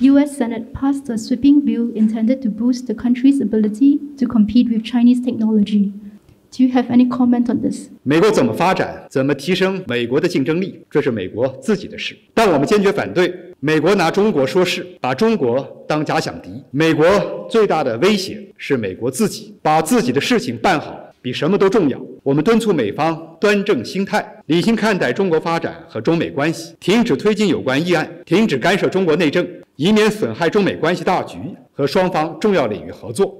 U.S. Senate passed a sweeping bill intended to boost the country's ability to compete with Chinese technology. Do you have any comment on this? 美国怎么发展，怎么提升美国的竞争力，这是美国自己的事。但我们坚决反对美国拿中国说事，把中国当假想敌。美国最大的威胁是美国自己，把自己的事情办好比什么都重要。我们敦促美方端正心态，理性看待中国发展和中美关系，停止推进有关议案，停止干涉中国内政，以免损害中美关系大局和双方重要领域合作。